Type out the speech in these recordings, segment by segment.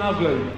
Ugly.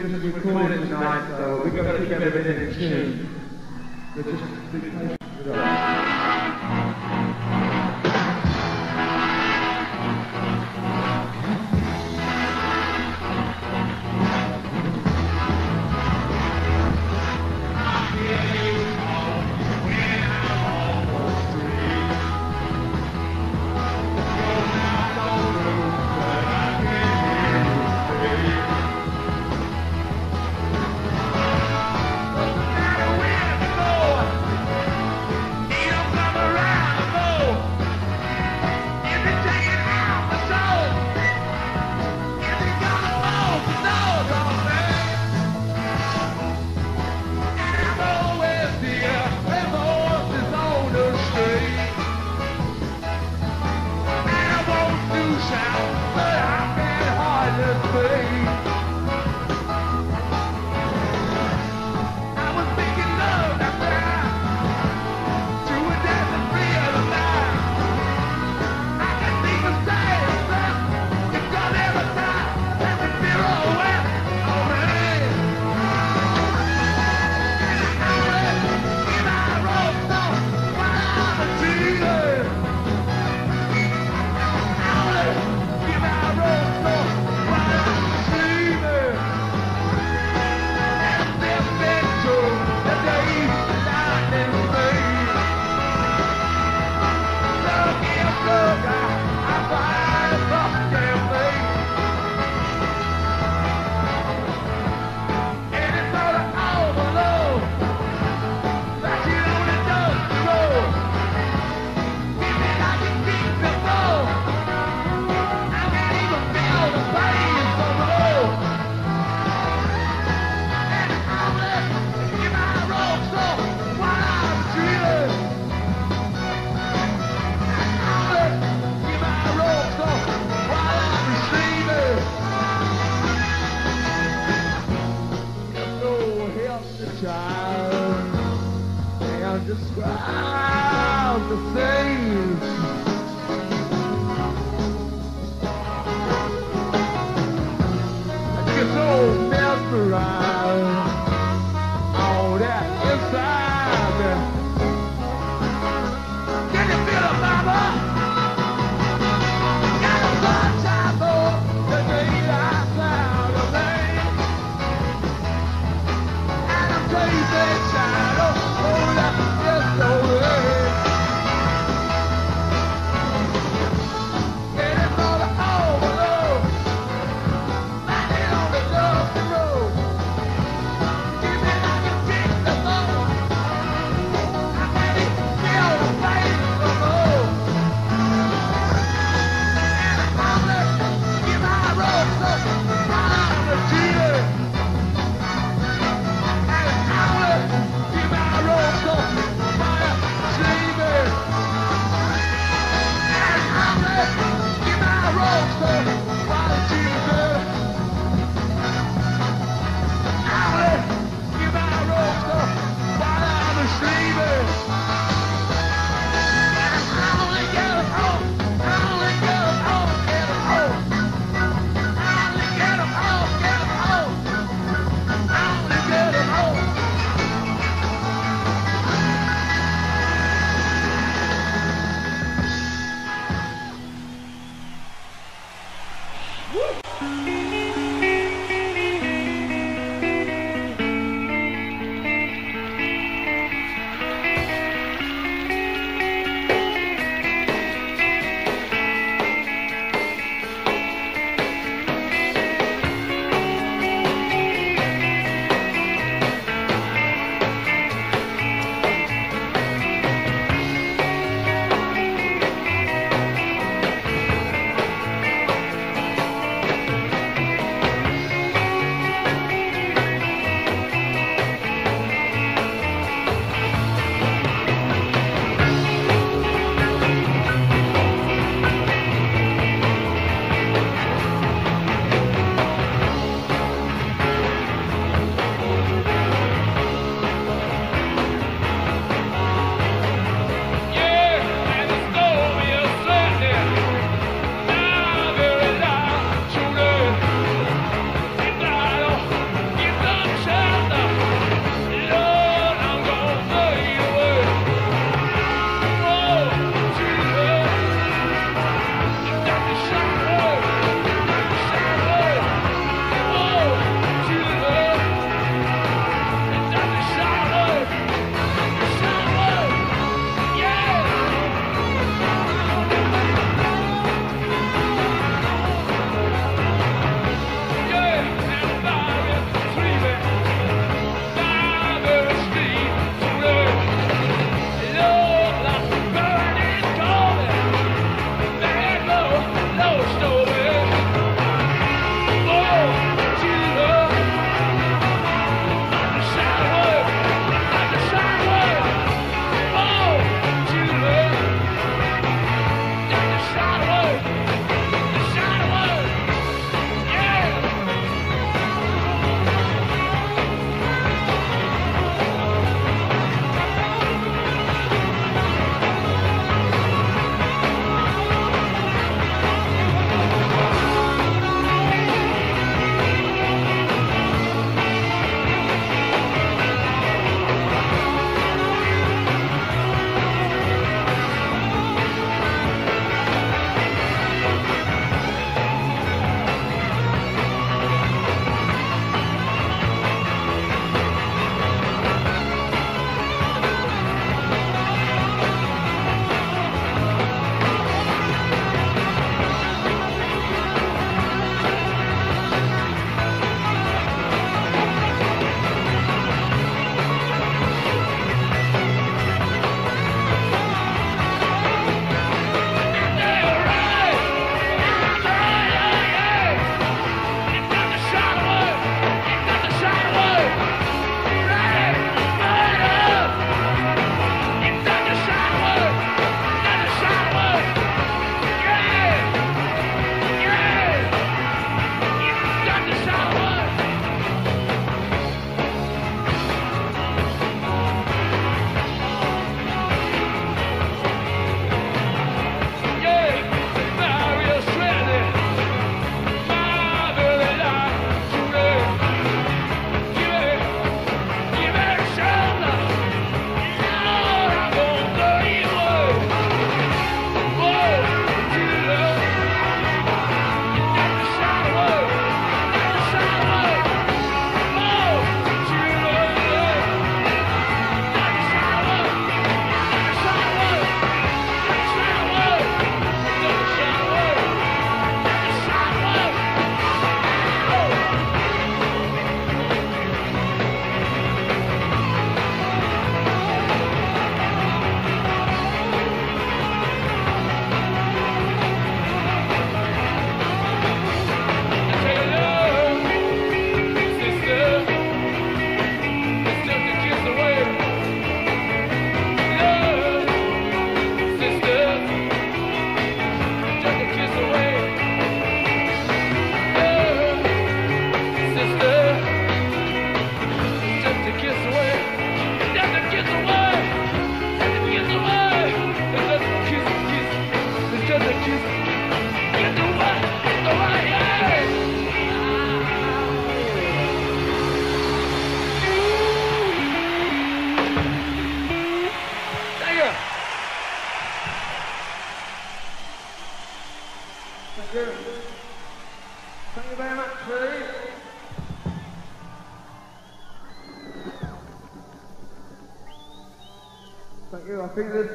going to be recorded tonight, so we've got to keep everything in tune.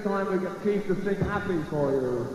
Time we get Keith to sing happy for you.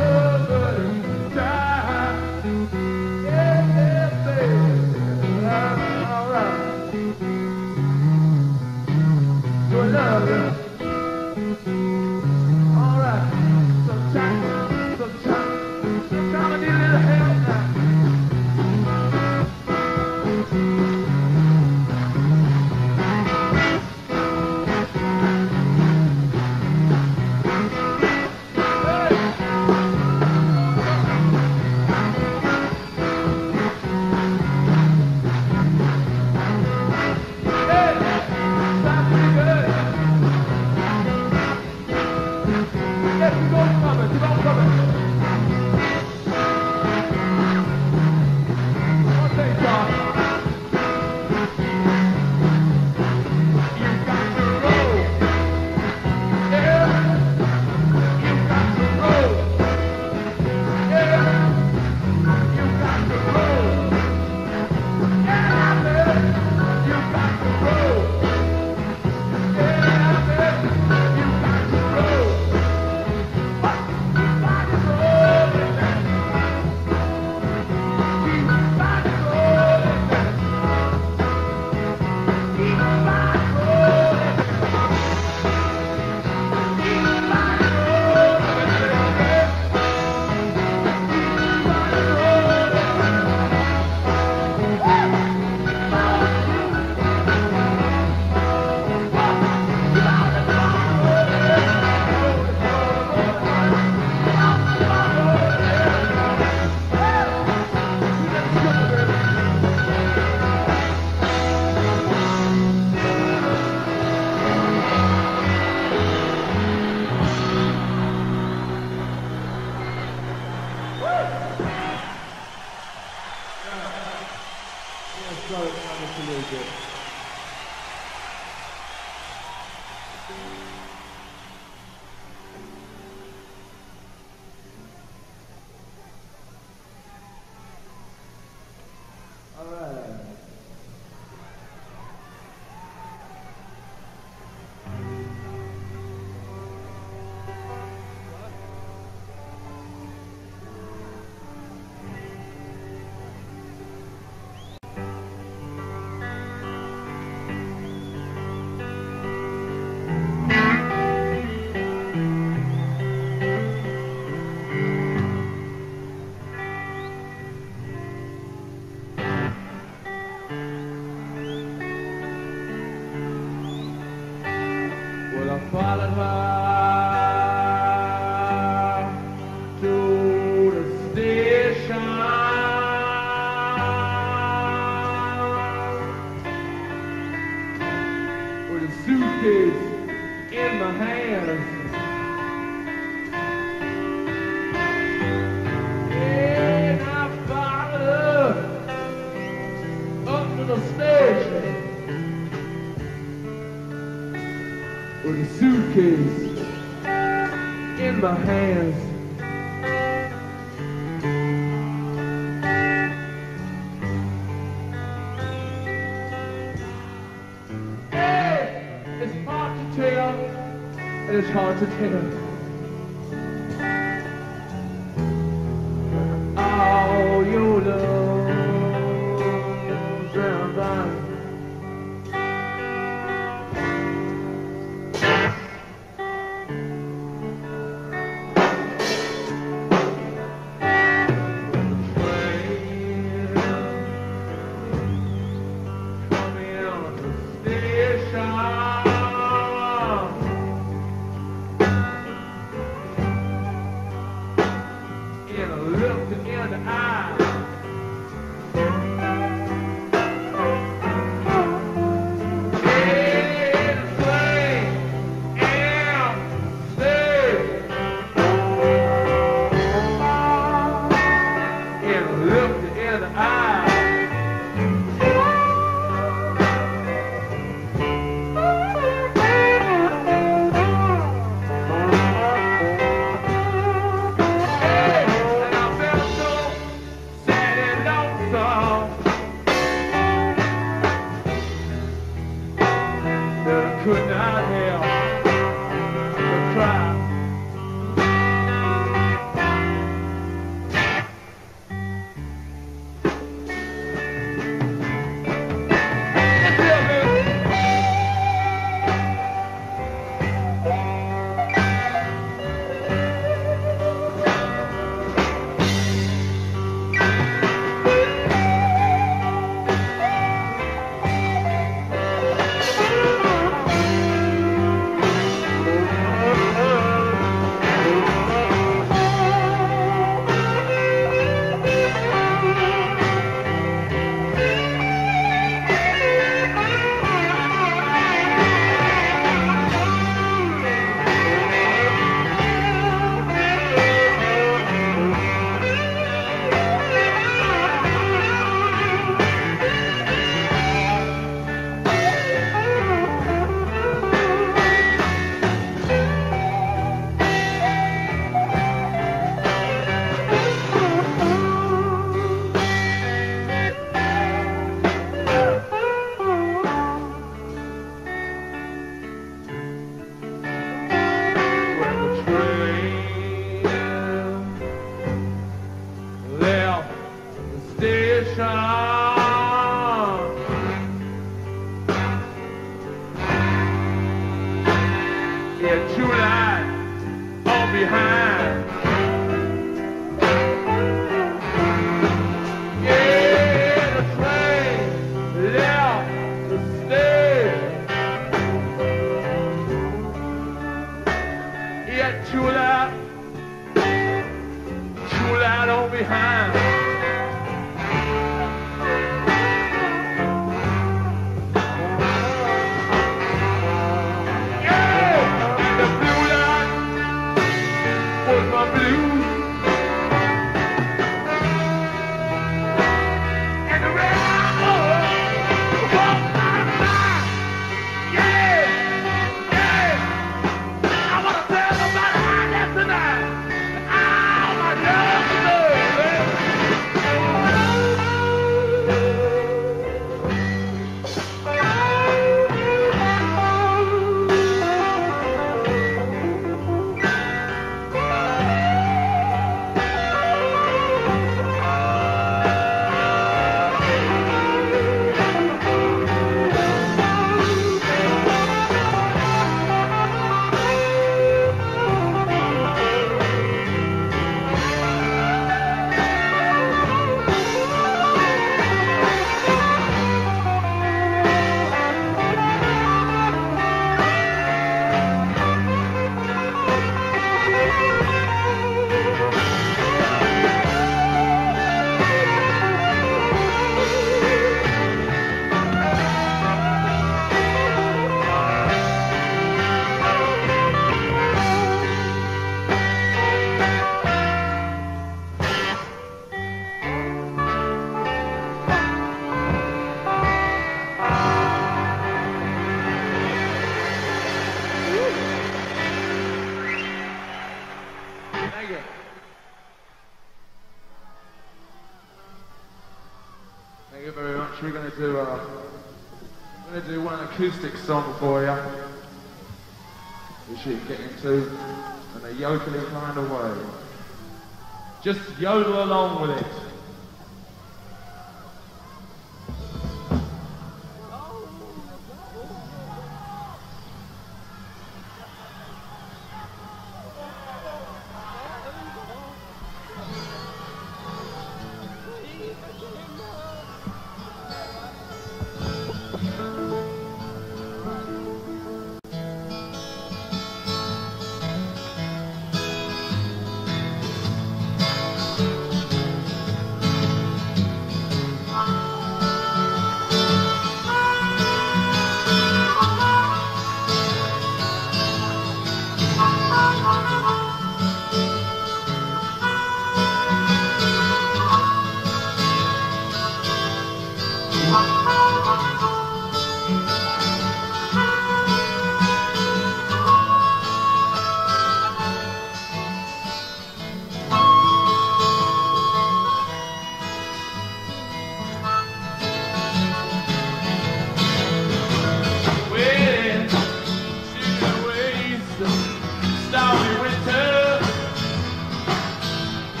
Brother.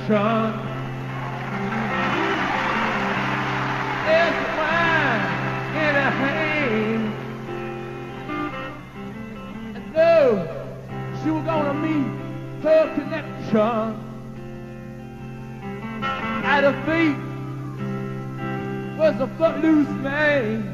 ocean. There's wine in her hand. And though she was gonna meet her connection, at her feet was a footloose man.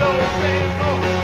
no, no, no.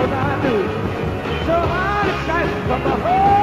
I do. So I'm excited from the whole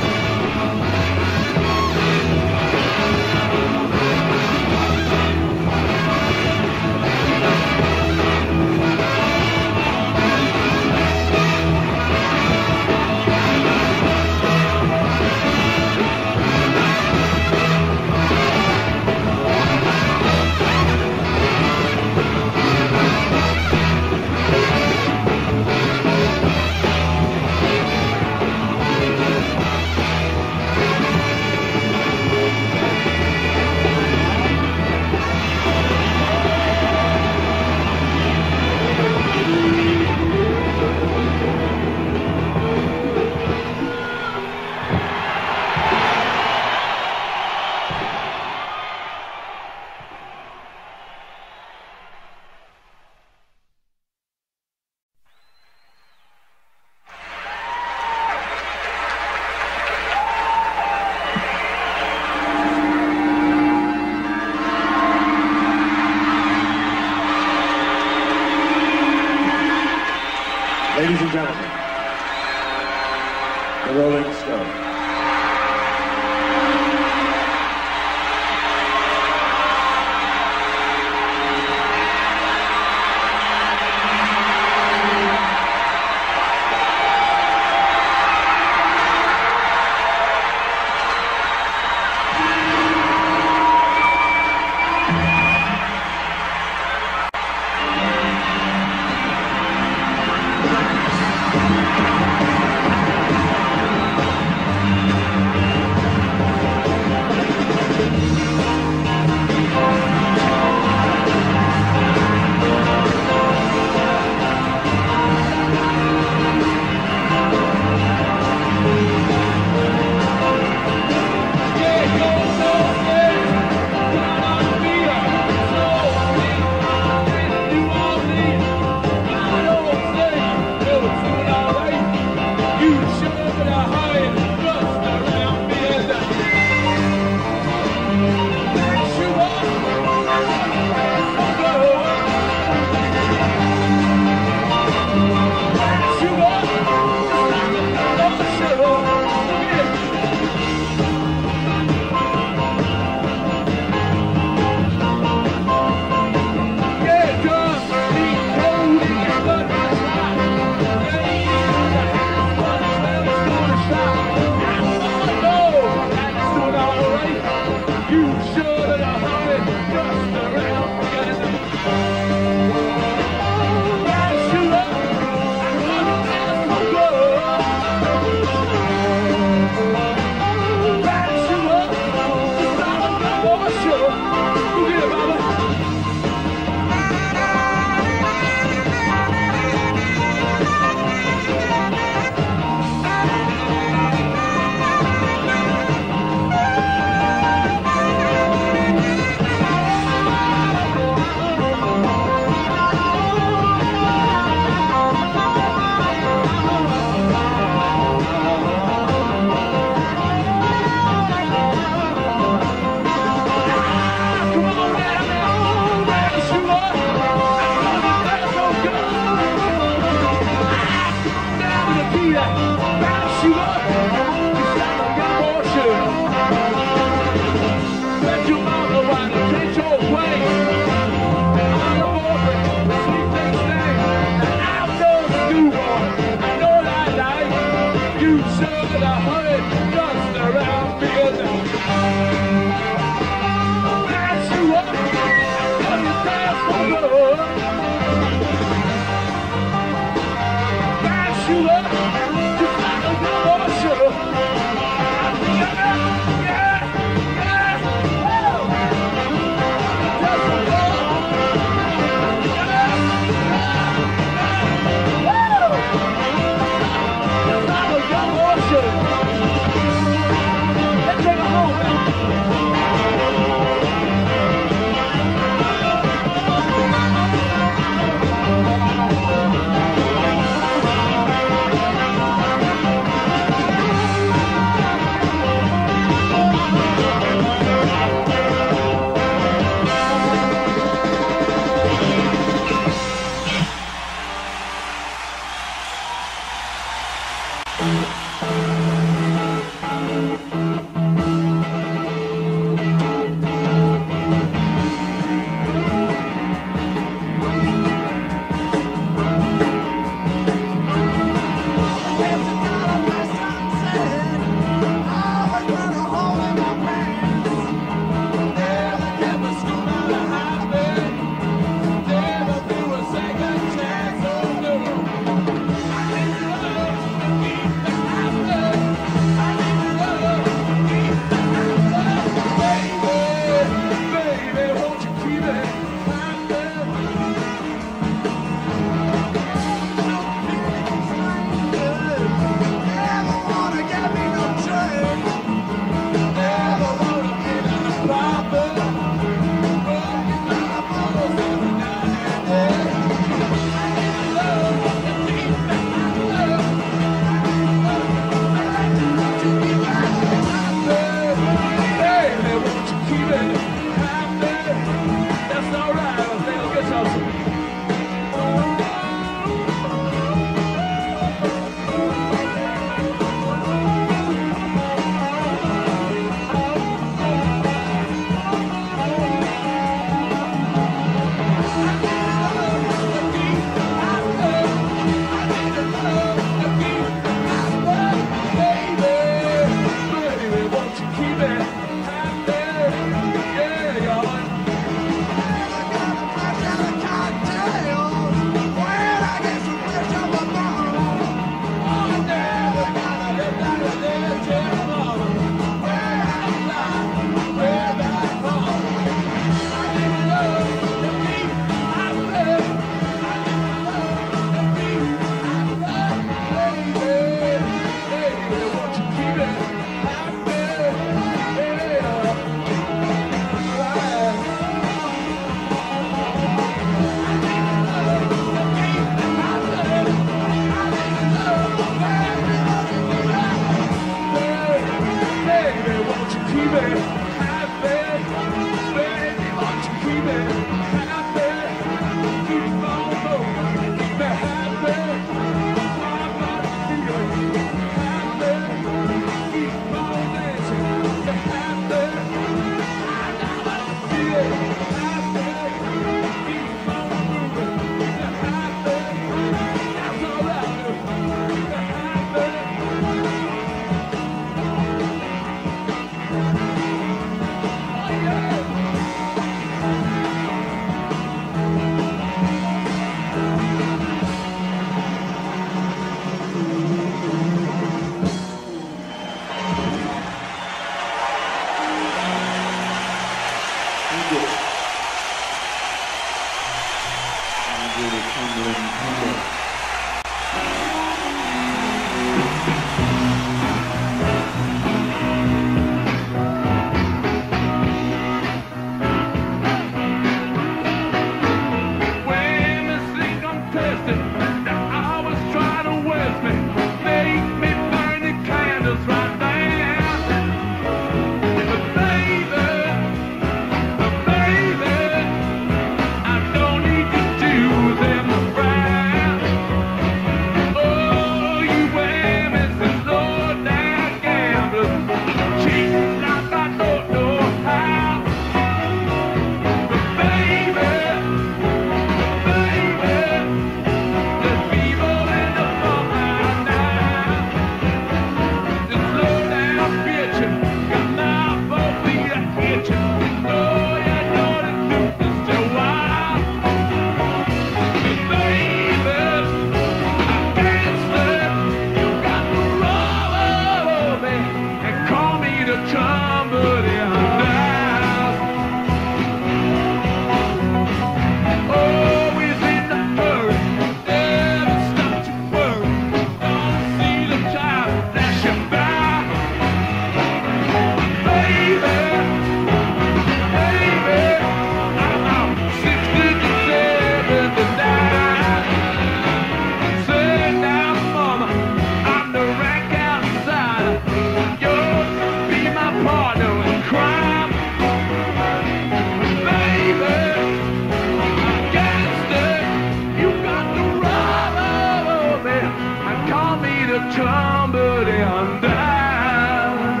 tumbling undone.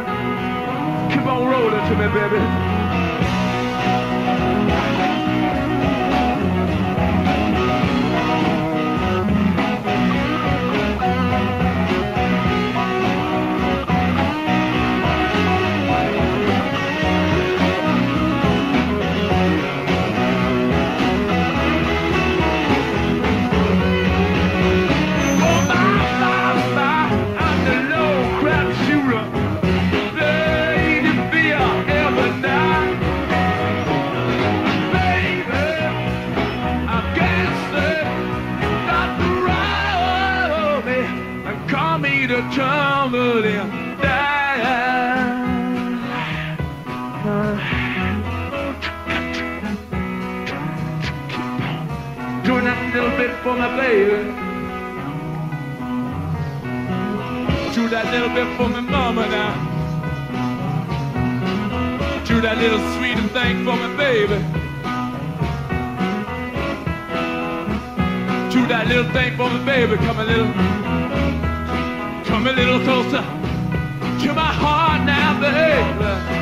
Keep on rolling to me, baby. little bit for my mama now. Do that little sweet and thank for my baby. Do that little thing for my baby. Come a little, come a little closer to my heart now, baby.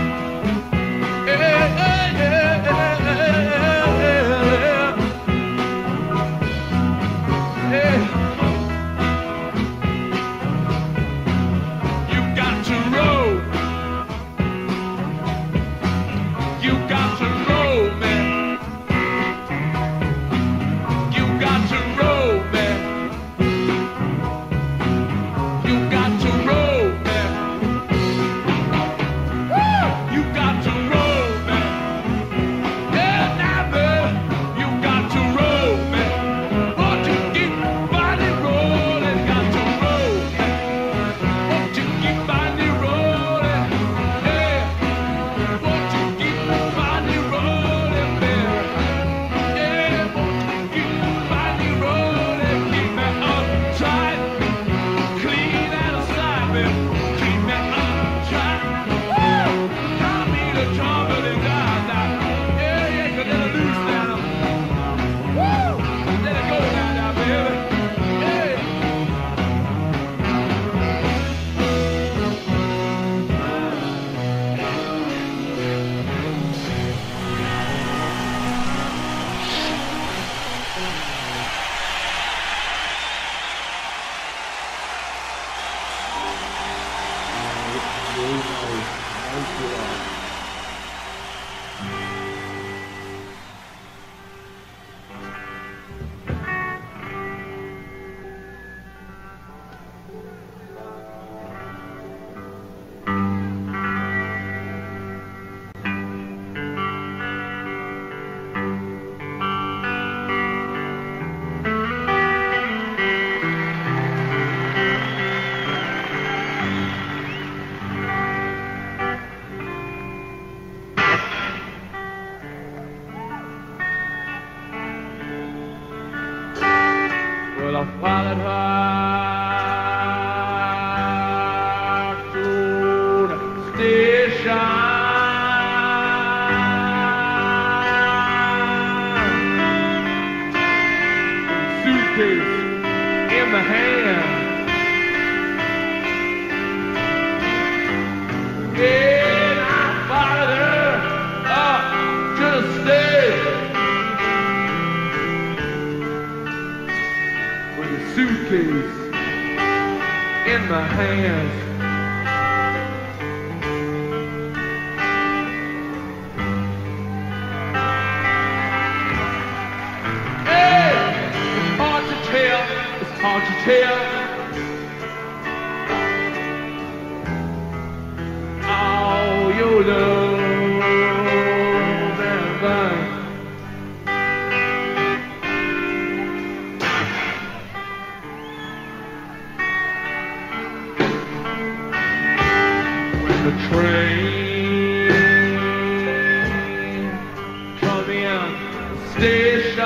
station.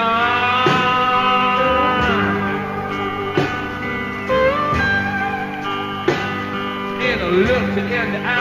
In a look in the end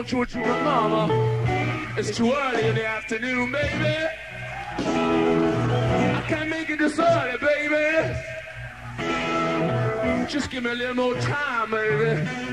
on choo choo with mama. It's too early in the afternoon, baby. I can't make it this early, baby. Just give me a little more time, baby.